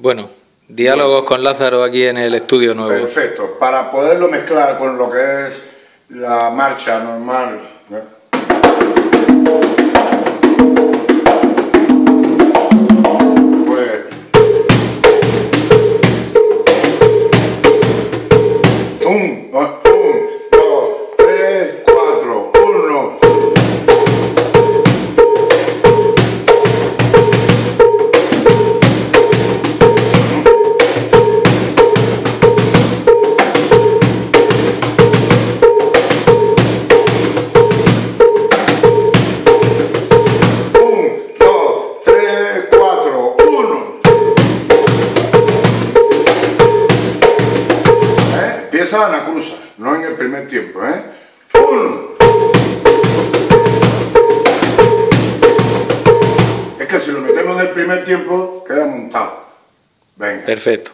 Bueno, diálogos con Lázaro aquí en el estudio nuevo. Perfecto, para poderlo mezclar con lo que es la marcha normal. Empieza la cruza, no en el primer tiempo, ¿eh? Es que si lo metemos en el primer tiempo, queda montado. Venga. Perfecto.